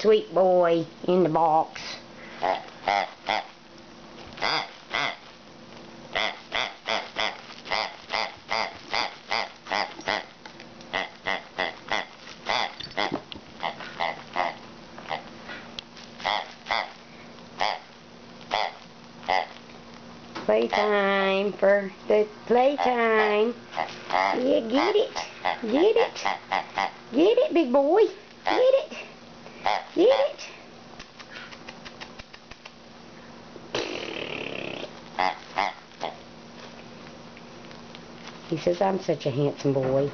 sweet boy in the box. Playtime for the playtime. Yeah, get it. Get it. Get it, big boy. Get it. He says I'm such a handsome boy.